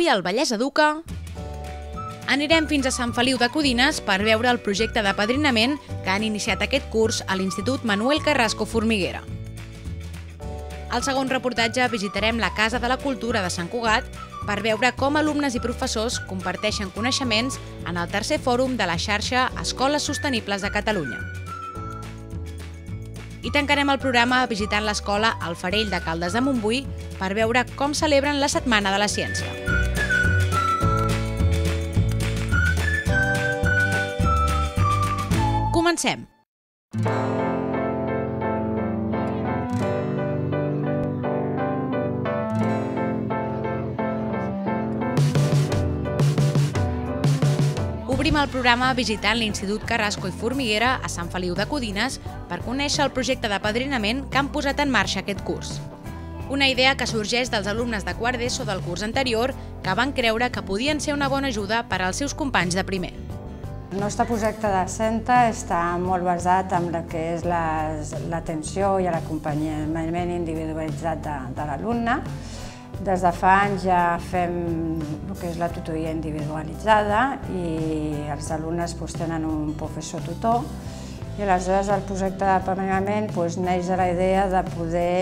Avui al Vallès Educa anirem fins a Sant Feliu de Codines per veure el projecte de padrinament que han iniciat aquest curs a l'Institut Manuel Carrasco Formiguera. Al segon reportatge visitarem la Casa de la Cultura de Sant Cugat per veure com alumnes i professors comparteixen coneixements en el tercer fòrum de la xarxa Escoles Sostenibles de Catalunya. I tancarem el programa visitant l'escola El Farell de Caldes de Montbui per veure com celebren la Setmana de la Ciència. Comencem! Obrim el programa visitant l'Institut Carrasco i Formiguera a Sant Feliu de Codines per conèixer el projecte de padrinament que han posat en marxa aquest curs. Una idea que sorgeix dels alumnes de quart d'ESO del curs anterior que van creure que podien ser una bona ajuda per als seus companys de primer. El nostre projecte de centre està molt basat en el que és l'atenció i l'acompanyament individualitzat de, de l'alumne. Des de fa anys ja fem el que és la tutoria individualitzada i els alumnes doncs, tenen un professor tutor i aleshores el projecte permanentment doncs, neix de la idea de poder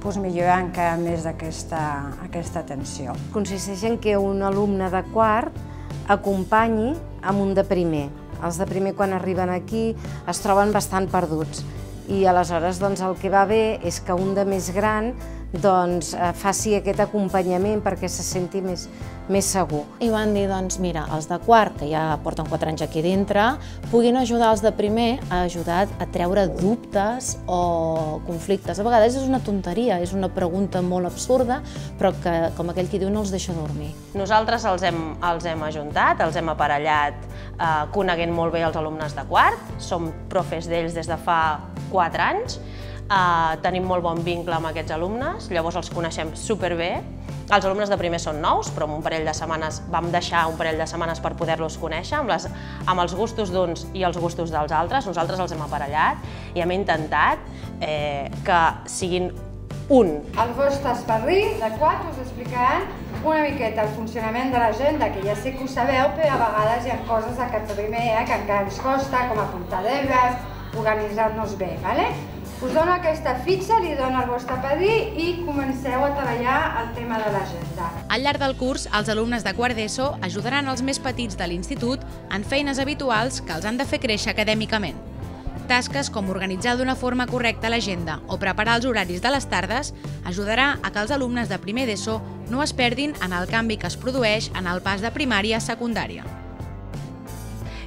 doncs, millorar encara més aquesta, aquesta atenció. Consisteix en que un alumne de quart acompanyi amb un de primer. Els de primer quan arriben aquí es troben bastant perduts i aleshores doncs, el que va bé és que un de més gran doncs, eh, faci aquest acompanyament perquè se senti més, més segur. I van dir, doncs mira, els de quart, que ja porten 4 anys aquí dintre, puguin ajudar els de primer a ajudar a treure dubtes o conflictes. A vegades és una tonteria, és una pregunta molt absurda, però que, com aquell qui diu, no els deixa dormir. Nosaltres els hem, els hem ajuntat, els hem aparellat, eh, coneguent molt bé els alumnes de quart, som profes d'ells des de fa 4 anys, Uh, tenim molt bon vincle amb aquests alumnes, llavors els coneixem superbé. Els alumnes de primer són nous, però un parell de setmanes vam deixar un parell de setmanes per poder-los conèixer, amb, les, amb els gustos d'uns i els gustos dels altres. Nosaltres els hem aparellat i hem intentat eh, que siguin un. Els vostres padrins de quart us explicaran una miqueta el funcionament de l'agenda, que ja sé que ho sabeu, però a vegades hi ha coses a primer eh, que encara ens costa, com apuntar deures, organitzar-nos bé, ¿vale? Us dono aquesta fitxa, li dono al vostre padrí i comenceu a treballar el tema de l'agenda. Al llarg del curs, els alumnes de quart d'ESO ajudaran els més petits de l'institut en feines habituals que els han de fer créixer acadèmicament. Tasques com organitzar d'una forma correcta l'agenda o preparar els horaris de les tardes ajudarà a que els alumnes de primer d'ESO no es perdin en el canvi que es produeix en el pas de primària a secundària.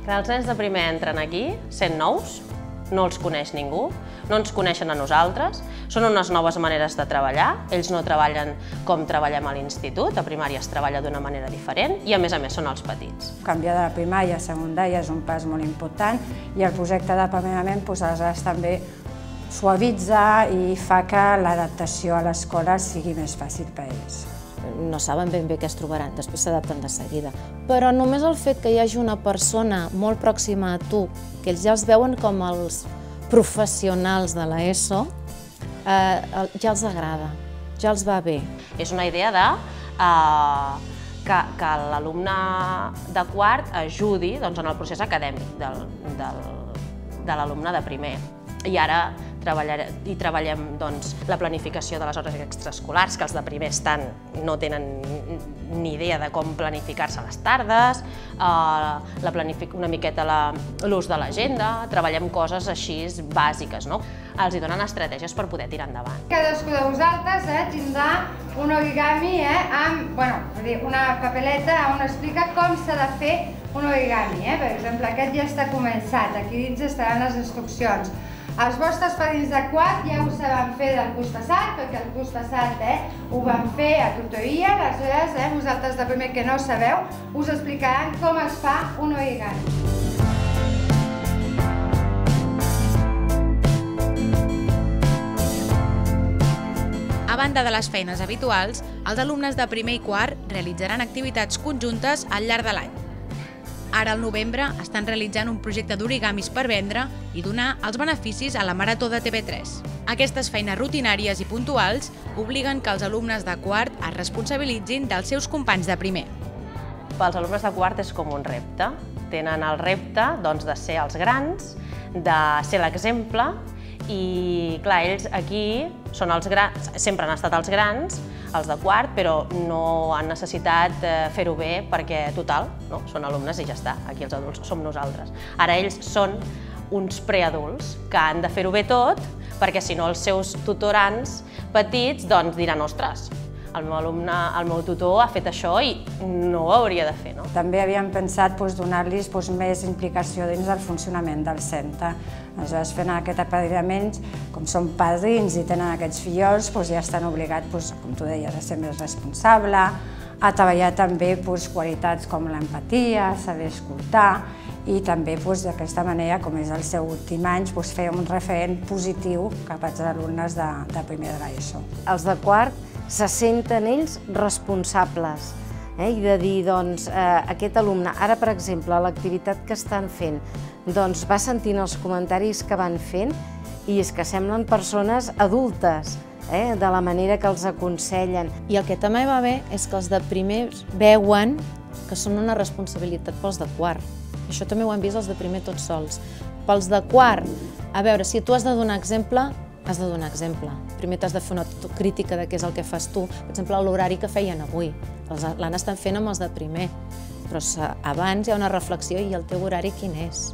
Quan els nens de primer entren aquí, sent nous, no els coneix ningú, no ens coneixen a nosaltres, són unes noves maneres de treballar, ells no treballen com treballem a l'institut, a primària es treballa d'una manera diferent i a més a més són els petits. Canviar de la primària a secundària és un pas molt important i el projecte de permanentment doncs, aleshores també suavitza i fa que l'adaptació a l'escola sigui més fàcil per ells no saben ben bé què es trobaran, després s'adapten de seguida. Però només el fet que hi hagi una persona molt pròxima a tu, que ells ja els veuen com els professionals de l'ESO, eh, ja els agrada, ja els va bé. És una idea de eh, que, que l'alumne de quart ajudi doncs, en el procés acadèmic del, del, de l'alumne de primer. I ara treballar, i treballem doncs, la planificació de les hores extraescolars, que els de primer estan, no tenen ni idea de com planificar-se les tardes, eh, la una miqueta l'ús de l'agenda, treballem coses així bàsiques, no? Els hi donen estratègies per poder tirar endavant. Cadascú de vosaltres eh, tindrà un origami eh, amb bueno, una papeleta on explica com s'ha de fer un origami. Eh? Per exemple, aquest ja està començat, aquí dins estaran les instruccions. Els vostres padrins de quart ja ho saben fer del curs passat, perquè el curs passat eh, ho van fer a tutoria, aleshores eh, vosaltres de primer que no sabeu us explicaran com es fa un origami. A banda de les feines habituals, els alumnes de primer i quart realitzaran activitats conjuntes al llarg de l'any. Ara al novembre estan realitzant un projecte d'origamis per vendre i donar els beneficis a la Marató de TV3. Aquestes feines rutinàries i puntuals obliguen que els alumnes de quart es responsabilitzin dels seus companys de primer. pels alumnes de quart és com un repte. Tenen el repte doncs, de ser els grans, de ser l'exemple i clar, ells aquí són els grans, sempre han estat els grans, els de quart, però no han necessitat eh, fer-ho bé perquè, total, no? són alumnes i ja està, aquí els adults som nosaltres. Ara ells són uns preadults que han de fer-ho bé tot perquè si no els seus tutorants petits doncs diran, ostres, el meu alumne, el meu tutor ha fet això i no ho hauria de fer. No? També havíem pensat doncs, donar-los doncs, més implicació dins del funcionament del centre. Aleshores, fent aquest apadrinament, com són padrins i tenen aquests fillols, doncs, ja estan obligats, doncs, com tu deies, a ser més responsable, a treballar també doncs, qualitats com l'empatia, saber escoltar, i també doncs, d'aquesta manera, com és el seu últim any, doncs, fer un referent positiu cap als alumnes de, de primer de l'ESO. Els de quart se senten ells responsables eh? i de dir, doncs, eh, aquest alumne, ara per exemple, l'activitat que estan fent, doncs va sentint els comentaris que van fent i és que semblen persones adultes, eh? de la manera que els aconsellen. I el que també va bé és que els de primer veuen que són una responsabilitat pels de quart. Això també ho han vist els de primer tots sols. Pels de quart, a veure, si tu has de donar exemple, has de donar exemple. Primer t'has de fer una crítica de què és el que fas tu. Per exemple, l'horari que feien avui. L'han estat fent amb els de primer. Però abans hi ha una reflexió i el teu horari quin és?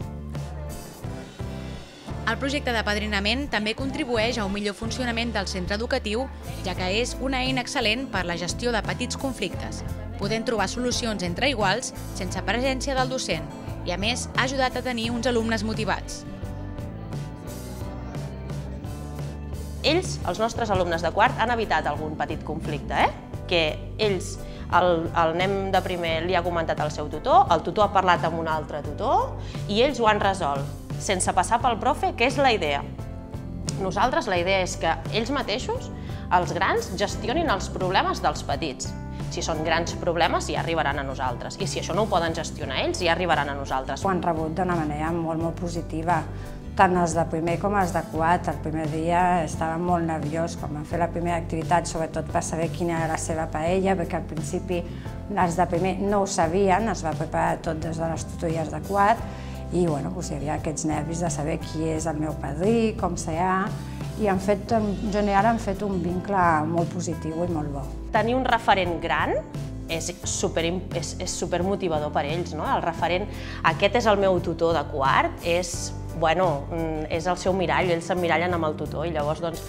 El projecte d'apadrinament també contribueix a un millor funcionament del centre educatiu, ja que és una eina excel·lent per la gestió de petits conflictes, podent trobar solucions entre iguals sense presència del docent i, a més, ha ajudat a tenir uns alumnes motivats. Ells, els nostres alumnes de quart, han evitat algun petit conflicte, eh? que ells, el, el nen de primer li ha comentat al seu tutor, el tutor ha parlat amb un altre tutor i ells ho han resolt, sense passar pel profe, que és la idea. Nosaltres la idea és que ells mateixos, els grans, gestionin els problemes dels petits. Si són grans problemes, ja arribaran a nosaltres. I si això no ho poden gestionar ells, ja arribaran a nosaltres. Ho han rebut d'una manera molt, molt positiva tant els de primer com els de quart. El primer dia estava molt nerviós quan vam fer la primera activitat, sobretot per saber quina era la seva paella, perquè al principi els de primer no ho sabien, es va preparar tot des de les tutories de quart, i bueno, doncs hi havia aquests nervis de saber qui és el meu padrí, com serà, i han fet, en general han fet un vincle molt positiu i molt bo. Tenir un referent gran és super, és, és super motivador per ells. No? El referent, aquest és el meu tutor de quart, és bueno, mm, és el seu mirall, ells s'emmirallen amb el tutor i llavors doncs,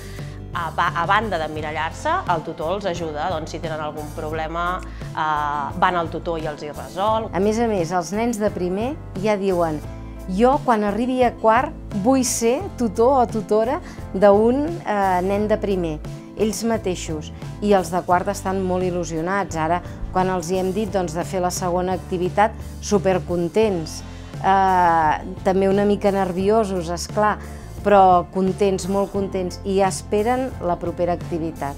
a, banda d'emmirallar-se, el tutor els ajuda, doncs, si tenen algun problema eh, van al tutor i els hi resol. A més a més, els nens de primer ja diuen jo quan arribi a quart vull ser tutor o tutora d'un eh, nen de primer ells mateixos i els de quart estan molt il·lusionats. Ara, quan els hi hem dit doncs, de fer la segona activitat, supercontents eh, també una mica nerviosos, és clar, però contents, molt contents, i esperen la propera activitat.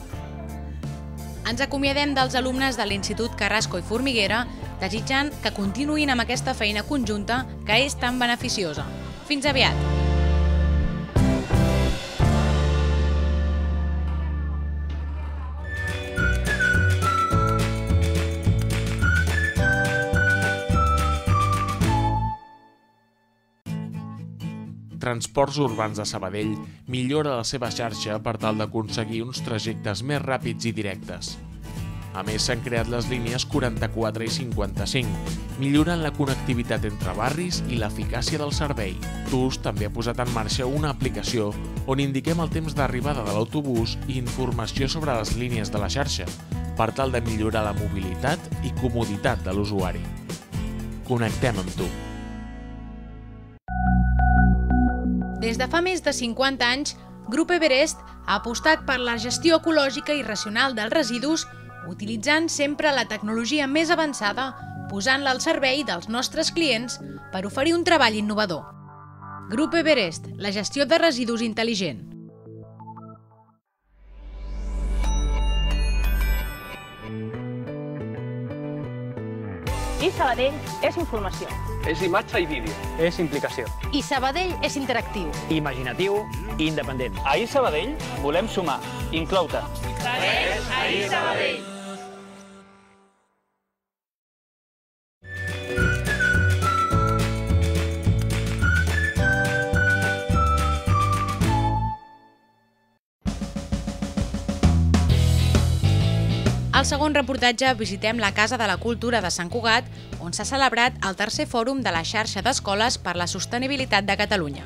Ens acomiadem dels alumnes de l'Institut Carrasco i Formiguera, desitjant que continuïn amb aquesta feina conjunta que és tan beneficiosa. Fins aviat! Transports Urbans de Sabadell millora la seva xarxa per tal d'aconseguir uns trajectes més ràpids i directes. A més, s'han creat les línies 44 i 55, millorant la connectivitat entre barris i l'eficàcia del servei. TUS també ha posat en marxa una aplicació on indiquem el temps d'arribada de l'autobús i informació sobre les línies de la xarxa, per tal de millorar la mobilitat i comoditat de l'usuari. Connectem amb tu. Des de fa més de 50 anys, Grup Everest ha apostat per la gestió ecològica i racional dels residus, utilitzant sempre la tecnologia més avançada, posant-la al servei dels nostres clients per oferir un treball innovador. Grup Everest, la gestió de residus intel·ligent. I Sabadell és informació. És imatge i vídeo. És implicació. I Sabadell és interactiu. Imaginatiu i independent. Ahir Sabadell volem sumar. Inclou-te. Sabadell, ahir Sabadell. Al segon reportatge visitem la Casa de la Cultura de Sant Cugat, on s'ha celebrat el tercer fòrum de la xarxa d'escoles per la sostenibilitat de Catalunya.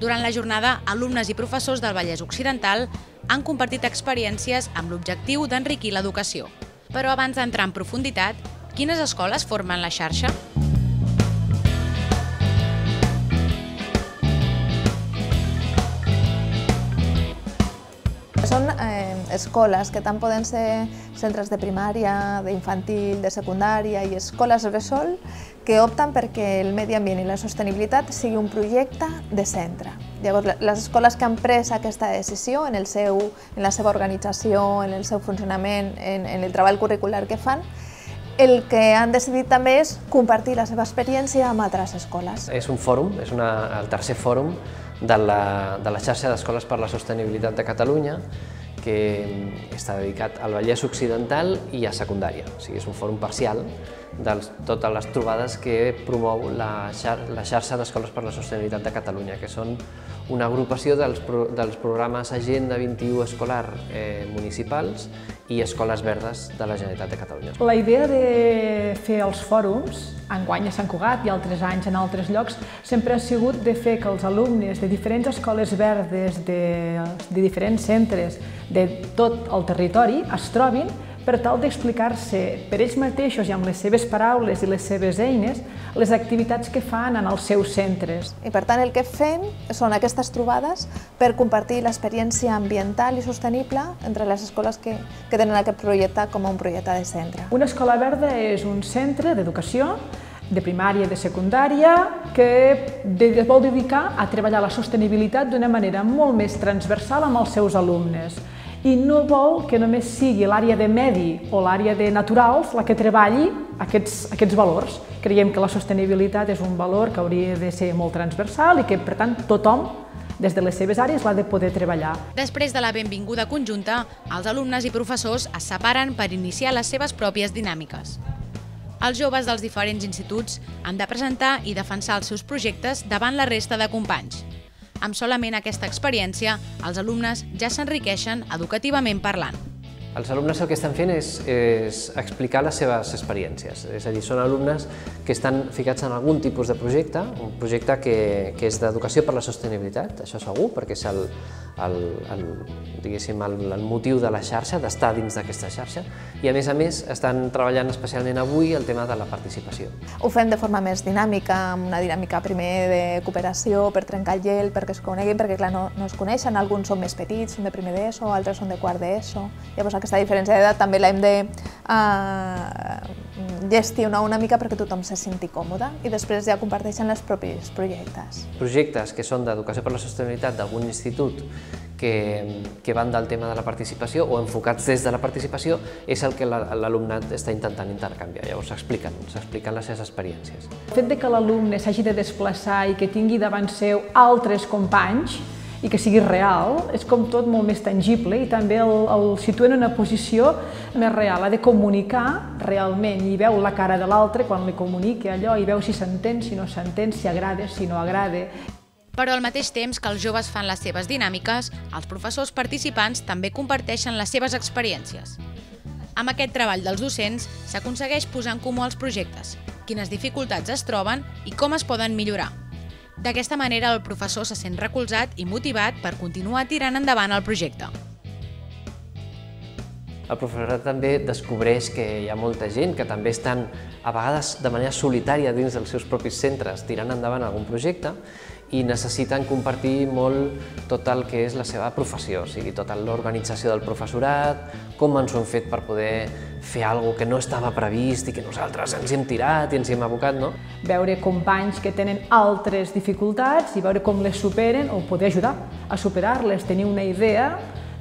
Durant la jornada, alumnes i professors del Vallès Occidental han compartit experiències amb l'objectiu d'enriquir l'educació. Però abans d'entrar en profunditat, quines escoles formen la xarxa? Són eh, escoles que tant poden ser centres de primària, d'infantil, de secundària i escoles bressol que opten perquè el medi ambient i la sostenibilitat sigui un projecte de centre. Llavors, les escoles que han pres aquesta decisió en, el seu, en la seva organització, en el seu funcionament, en, en el treball curricular que fan, el que han decidit també és compartir la seva experiència amb altres escoles. És un fòrum, és una, el tercer fòrum de la, de la xarxa d'escoles per la sostenibilitat de Catalunya, que està dedicat al Vallès Occidental i a secundària. O sigui, és un fòrum parcial de totes les trobades que promou la, xar la xarxa d'escoles per la sostenibilitat de Catalunya, que són una agrupació dels, pro dels programes Agenda 21 escolar eh, municipals i Escoles Verdes de la Generalitat de Catalunya. La idea de fer els fòrums, enguany a Sant Cugat i altres anys en altres llocs, sempre ha sigut de fer que els alumnes de diferents escoles verdes, de, de diferents centres de tot el territori es trobin per tal d'explicar-se per ells mateixos i amb les seves paraules i les seves eines les activitats que fan en els seus centres. I per tant el que fem són aquestes trobades per compartir l'experiència ambiental i sostenible entre les escoles que, que tenen aquest projecte com a un projecte de centre. Una escola verda és un centre d'educació de primària i de secundària que es vol dedicar a treballar la sostenibilitat d'una manera molt més transversal amb els seus alumnes i no vol que només sigui l'àrea de medi o l'àrea de naturals la que treballi aquests, aquests valors. Creiem que la sostenibilitat és un valor que hauria de ser molt transversal i que, per tant, tothom des de les seves àrees l'ha de poder treballar. Després de la benvinguda conjunta, els alumnes i professors es separen per iniciar les seves pròpies dinàmiques. Els joves dels diferents instituts han de presentar i defensar els seus projectes davant la resta de companys. Amb solament aquesta experiència, els alumnes ja s'enriqueixen educativament parlant. Els alumnes el que estan fent és, és explicar les seves experiències, és a dir, són alumnes que estan ficats en algun tipus de projecte, un projecte que, que és d'educació per la sostenibilitat, això segur, perquè és el, el, el, diguéssim, el, el motiu de la xarxa, d'estar dins d'aquesta xarxa, i a més a més estan treballant especialment avui el tema de la participació. Ho fem de forma més dinàmica, amb una dinàmica primer de cooperació, per trencar el gel, perquè es coneguin, perquè clar, no, no es coneixen, alguns són més petits, són de primer d'ESO, altres són de quart d'ESO, llavors aquesta diferència d'edat també l'hem de eh, gestionar una mica perquè tothom se senti còmode i després ja comparteixen els propis projectes. Projectes que són d'educació per la sostenibilitat d'algun institut que, que van del tema de la participació o enfocats des de la participació és el que l'alumnat està intentant intercanviar. Llavors s'expliquen, s'expliquen les seves experiències. El fet de que l'alumne s'hagi de desplaçar i que tingui davant seu altres companys i que sigui real, és com tot molt més tangible i també el, el situa en una posició més real. Ha de comunicar realment i veu la cara de l'altre quan li comuniqui allò i veu si s'entén, si no s'entén, si agrada, si no agrada. Però al mateix temps que els joves fan les seves dinàmiques, els professors participants també comparteixen les seves experiències. Amb aquest treball dels docents s'aconsegueix posar en comú els projectes, quines dificultats es troben i com es poden millorar. D'aquesta manera, el professor se sent recolzat i motivat per continuar tirant endavant el projecte. El professorat també descobreix que hi ha molta gent que també estan, a vegades de manera solitària dins dels seus propis centres, tirant endavant algun projecte i necessiten compartir molt tot el que és la seva professió, o sigui, tota l'organització del professorat, com ens ho hem fet per poder fer alguna que no estava previst i que nosaltres ens hem tirat i ens hi hem abocat, no? Veure companys que tenen altres dificultats i veure com les superen o poder ajudar a superar-les, tenir una idea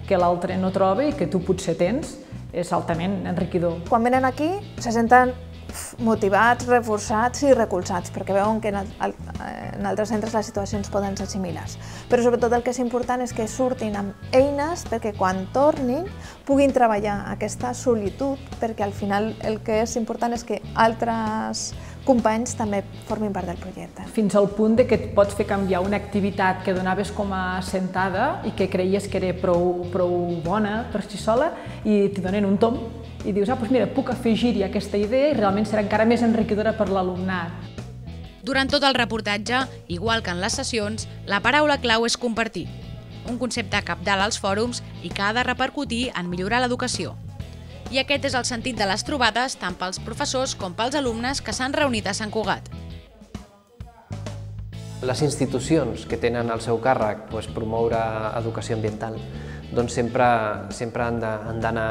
que l'altre no troba i que tu potser tens, és altament enriquidor. Quan venen aquí se senten motivats, reforçats i recolzats, perquè veuen que en, en altres centres les situacions poden ser similars. Però sobretot el que és important és que surtin amb eines perquè quan tornin puguin treballar aquesta solitud, perquè al final el que és important és que altres companys també formin part del projecte. Fins al punt de que et pots fer canviar una activitat que donaves com a sentada i que creies que era prou, prou bona per si sola i t'hi donen un tom i dius, ah, doncs mira, puc afegir-hi aquesta idea i realment serà encara més enriquidora per l'alumnat. Durant tot el reportatge, igual que en les sessions, la paraula clau és compartir, un concepte capdalt als fòrums i que ha de repercutir en millorar l'educació. I aquest és el sentit de les trobades tant pels professors com pels alumnes que s'han reunit a Sant Cugat. Les institucions que tenen al seu càrrec doncs, promoure educació ambiental doncs sempre, sempre han d'anar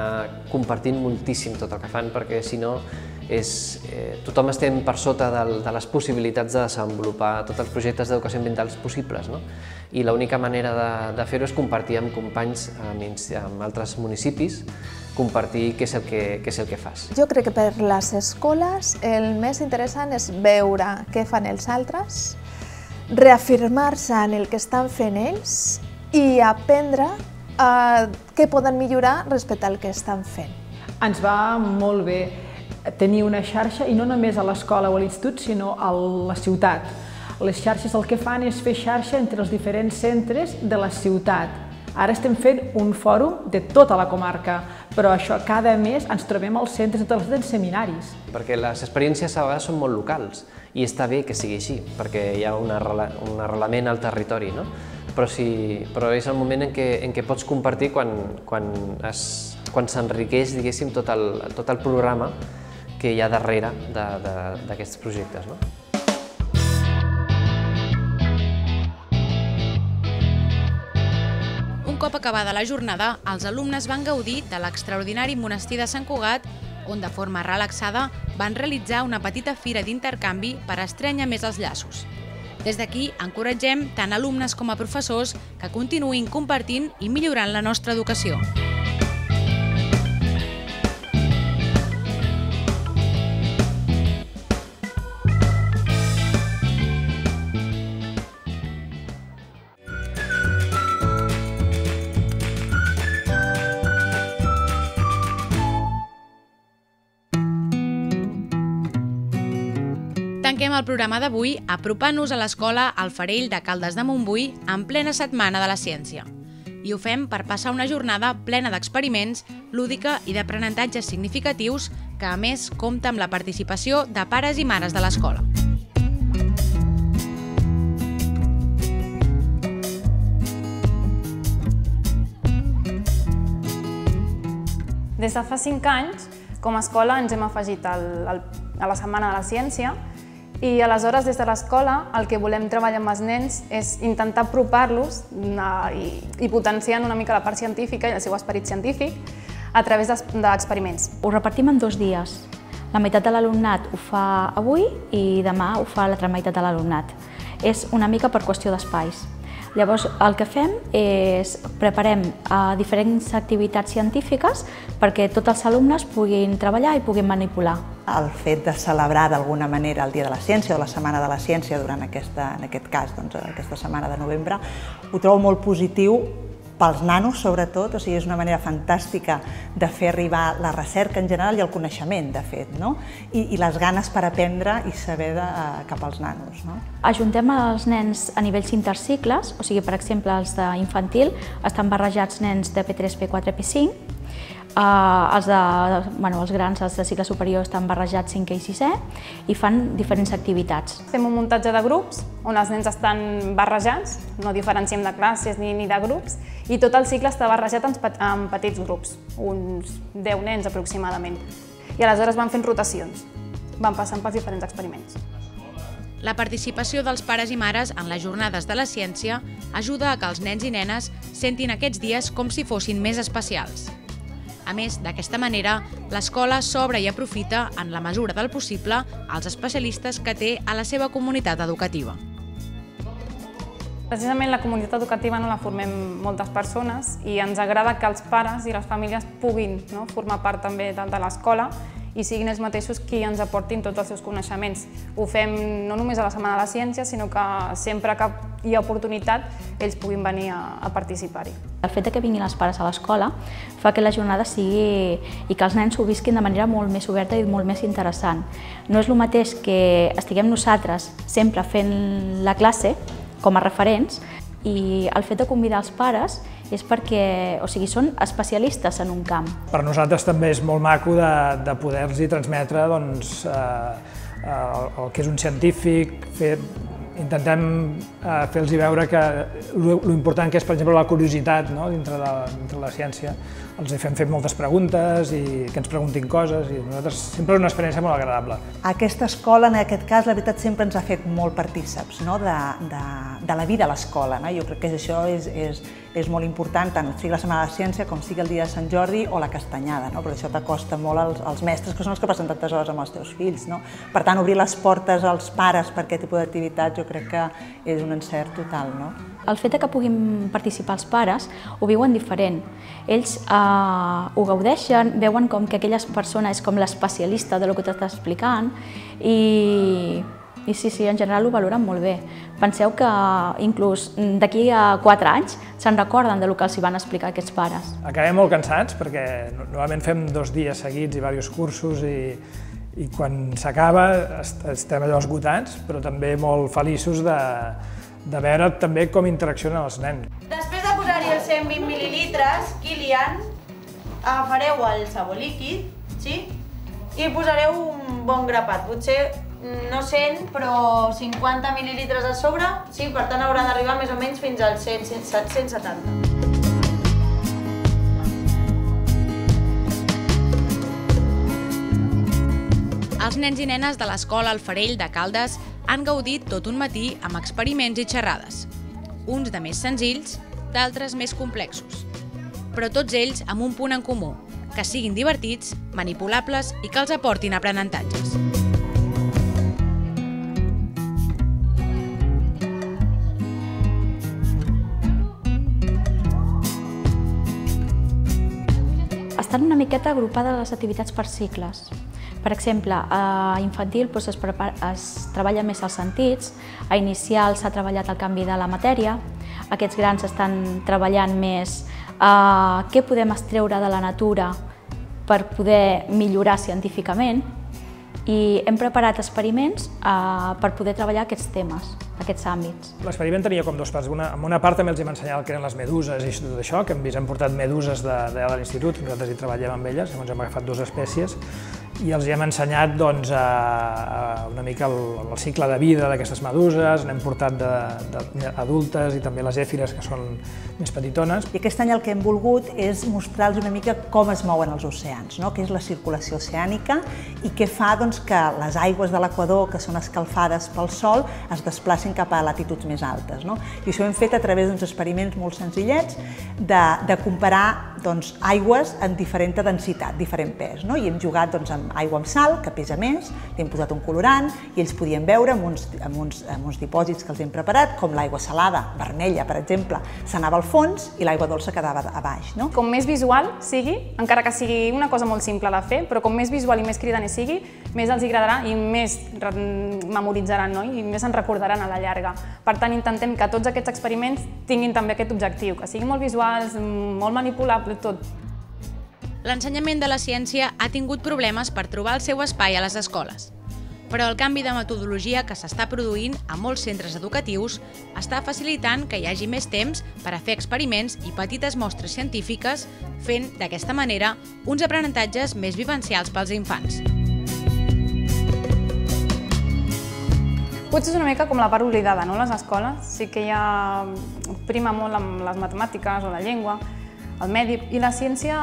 compartint moltíssim tot el que fan, perquè si no és, eh, tothom estem per sota del, de les possibilitats de desenvolupar tots els projectes d'educació ambiental possibles. No? I l'única manera de, de fer-ho és compartir amb companys amb, amb altres municipis, compartir què és, el que, què és el que fas. Jo crec que per les escoles el més interessant és veure què fan els altres, reafirmar-se en el que estan fent ells i aprendre eh, què poden millorar respecte al que estan fent. Ens va molt bé tenir una xarxa, i no només a l'escola o a l'institut, sinó a la ciutat. Les xarxes el que fan és fer xarxa entre els diferents centres de la ciutat. Ara estem fent un fòrum de tota la comarca, però això cada mes ens trobem als centres de tots els seminaris. Perquè les experiències a vegades són molt locals i està bé que sigui així, perquè hi ha un, un arrelament al territori, no? Però, si, però és el moment en què, en què pots compartir quan, quan, quan s'enriqueix, tot el, tot el programa que hi ha darrere d'aquests projectes. No? Un cop acabada la jornada, els alumnes van gaudir de l'extraordinari monestir de Sant Cugat, on de forma relaxada van realitzar una petita fira d'intercanvi per estrènyer més els llaços. Des d'aquí encoratgem tant alumnes com a professors que continuïn compartint i millorant la nostra educació. Tanquem el programa d'avui apropant-nos a l'escola al Farell de Caldes de Montbui en plena Setmana de la Ciència. I ho fem per passar una jornada plena d'experiments, lúdica i d'aprenentatges significatius que, a més, compta amb la participació de pares i mares de l'escola. Des de fa cinc anys, com a escola, ens hem afegit al, al, a la Setmana de la Ciència i aleshores, des de l'escola, el que volem treballar amb els nens és intentar apropar-los i, i potenciant una mica la part científica i el seu esperit científic a través d'experiments. Ho repartim en dos dies. La meitat de l'alumnat ho fa avui i demà ho fa l'altra meitat de l'alumnat. És una mica per qüestió d'espais. Llavors, el que fem és preparem uh, diferents activitats científiques perquè tots els alumnes puguin treballar i puguin manipular. El fet de celebrar d'alguna manera el Dia de la Ciència o la Setmana de la Ciència durant aquesta, en aquest cas, doncs, aquesta setmana de novembre, ho trobo molt positiu pels nanos, sobretot, o sigui, és una manera fantàstica de fer arribar la recerca en general i el coneixement, de fet, no? I, i les ganes per aprendre i saber de, uh, cap als nanos. No? Ajuntem els nens a nivells intercicles, o sigui, per exemple, els d'infantil estan barrejats nens de P3, P4, P5, Uh, els, de, bueno, els grans, els de cicle superior, estan barrejats 5è i 6è i fan diferents activitats. Fem un muntatge de grups on els nens estan barrejats, no diferenciem de classes ni, ni de grups, i tot el cicle està barrejat en, en petits grups, uns 10 nens aproximadament. I aleshores van fent rotacions, van passant pels diferents experiments. La participació dels pares i mares en les jornades de la ciència ajuda a que els nens i nenes sentin aquests dies com si fossin més especials. A més, d'aquesta manera, l'escola s'obre i aprofita, en la mesura del possible, els especialistes que té a la seva comunitat educativa. Precisament la comunitat educativa no la formem moltes persones i ens agrada que els pares i les famílies puguin no, formar part també de, de l'escola i siguin els mateixos qui ens aportin tots els seus coneixements. Ho fem no només a la Setmana de la Ciència, sinó que sempre que hi ha oportunitat ells puguin venir a, a participar-hi. El fet que vinguin els pares a l'escola fa que la jornada sigui i que els nens ho visquin de manera molt més oberta i molt més interessant. No és el mateix que estiguem nosaltres sempre fent la classe com a referents i el fet de convidar els pares és perquè, o sigui, són especialistes en un camp. Per nosaltres també és molt maco de, de poder-los transmetre doncs, eh, el, el que és un científic, fer, intentem eh, fer-los veure que l'important que és, per exemple, la curiositat no? dintre, de, dintre de la ciència. Els fem fer moltes preguntes i que ens preguntin coses i nosaltres sempre és una experiència molt agradable. Aquesta escola, en aquest cas, la veritat sempre ens ha fet molt partíceps no? de, de, de la vida a l'escola. No? Jo crec que això és, és, és molt important, tant sigui la Setmana de la Ciència com sigui el dia de Sant Jordi o la Castanyada, no? perquè això t'acosta molt als, als mestres, que són els que passen tantes hores amb els teus fills. No? Per tant, obrir les portes als pares per aquest tipus d'activitats jo crec que és un encert total. No? El fet que puguin participar els pares ho viuen diferent. Ells eh, ho gaudeixen, veuen com que aquella persona és com l'especialista de lo que t'està explicant i, i sí, sí, en general ho valoren molt bé. Penseu que inclús d'aquí a 4 anys se'n recorden de lo que els hi van explicar aquests pares. Acabem molt cansats perquè normalment fem dos dies seguits i diversos cursos i, i quan s'acaba estem allò esgotats, però també molt feliços de, de veure també com interaccionen els nens. Després de posar-hi els 120 mil·lilitres, Kilian, agafareu el sabó líquid, sí? I posareu un bon grapat, potser no 100, però 50 mil·lilitres a sobre, sí, per tant haurà d'arribar més o menys fins als 100, 170. Els nens i nenes de l'escola Alfarell de Caldes han gaudit tot un matí amb experiments i xerrades. Uns de més senzills, d'altres més complexos. Però tots ells amb un punt en comú, que siguin divertits, manipulables i que els aportin aprenentatges. Estan una miqueta agrupades les activitats per cicles. Per exemple, a infantil doncs, es, prepara, es treballa més els sentits, a inicial s'ha treballat el canvi de la matèria, aquests grans estan treballant més eh, què podem extreure de la natura per poder millorar científicament i hem preparat experiments eh, per poder treballar aquests temes, aquests àmbits. L'experiment tenia com dues parts. Una, en una part també els hem ensenyat el que eren les meduses i tot això, que hem vist, hem portat meduses de, de l'institut, nosaltres hi treballem amb elles, llavors hem agafat dues espècies, i els hem ensenyat doncs, a, a una mica el, el cicle de vida d'aquestes meduses, n'hem portat de, adultes i també les èfires, que són més petitones. I aquest any el que hem volgut és mostrar-los una mica com es mouen els oceans, no? què és la circulació oceànica i què fa doncs, que les aigües de l'equador, que són escalfades pel sol, es desplacin cap a latituds més altes. No? I això ho hem fet a través d'uns experiments molt senzillets de, de comparar doncs, aigües en diferent densitat, diferent pes. No? I hem jugat doncs, amb aigua amb sal, que pesa més, li hem posat un colorant i ells podien veure amb uns, amb uns, amb uns dipòsits que els hem preparat, com l'aigua salada, vermella, per exemple, s'anava al fons i l'aigua dolça quedava a baix. No? Com més visual sigui, encara que sigui una cosa molt simple de fer, però com més visual i més cridaner sigui, més els agradarà i més memoritzaran no? i més en recordaran a la llarga. Per tant, intentem que tots aquests experiments tinguin també aquest objectiu, que siguin molt visuals, molt manipulables, tot. L'ensenyament de la ciència ha tingut problemes per trobar el seu espai a les escoles. Però el canvi de metodologia que s'està produint a molts centres educatius està facilitant que hi hagi més temps per a fer experiments i petites mostres científiques, fent, d'aquesta manera, uns aprenentatges més vivencials pels infants. Potser és una mica com la part oblidada, no?, les escoles. Sí que ha prima molt amb les matemàtiques o la llengua, el medi i la ciència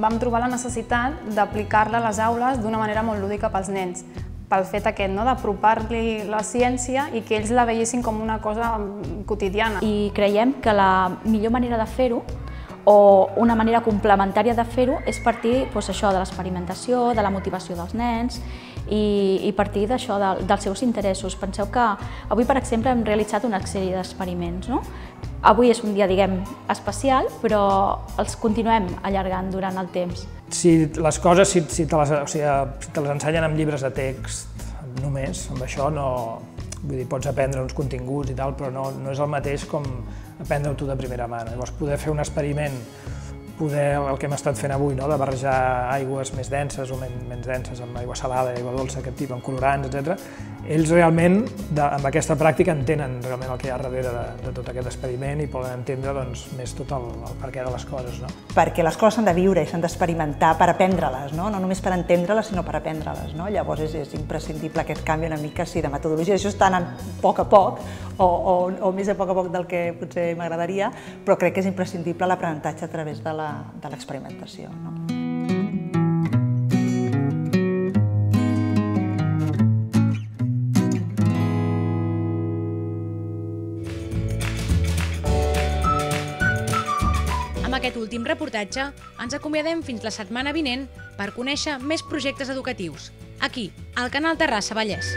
vam trobar la necessitat d'aplicar-la a les aules d'una manera molt lúdica pels nens, pel fet aquest, no? d'apropar-li la ciència i que ells la veiessin com una cosa quotidiana. I creiem que la millor manera de fer-ho o una manera complementària de fer-ho és partir doncs, això de l'experimentació, de la motivació dels nens i, i partir d'això, de, dels seus interessos. Penseu que avui, per exemple, hem realitzat una sèrie d'experiments. No? Avui és un dia, diguem, especial, però els continuem allargant durant el temps. Si les coses, si, si, te, les, o sigui, si te les ensenyen amb llibres de text només, amb això no... Vull dir, pots aprendre uns continguts i tal, però no, no és el mateix com aprendre-ho tu de primera mà. Llavors, poder fer un experiment poder, el que hem estat fent avui, no? de barrejar aigües més denses o men menys denses amb aigua salada, aigua dolça, aquest tipus, amb colorants, etc. ells realment, de, amb aquesta pràctica, entenen realment el que hi ha darrere de, de tot aquest experiment i poden entendre doncs, més tot el, el perquè de les coses. No? Perquè les coses s'han de viure i s'han d'experimentar per aprendre-les, no? no només per entendre-les, sinó per aprendre-les. No? Llavors és, és imprescindible aquest canvi una mica sí, de metodologia. Això està anant a poc a poc, o, o, o més a poc a poc del que potser m'agradaria, però crec que és imprescindible l'aprenentatge a través de l'experimentació. No? Amb aquest últim reportatge ens acomiadem fins la setmana vinent per conèixer més projectes educatius, aquí, al canal Terrassa Vallès.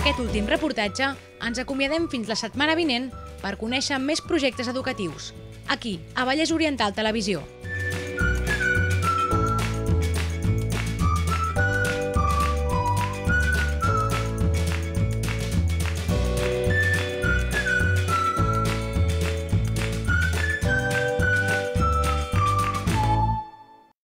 Aquest últim reportatge ens acomiadem fins la setmana vinent per conèixer més projectes educatius, aquí, a Vallès Oriental Televisió.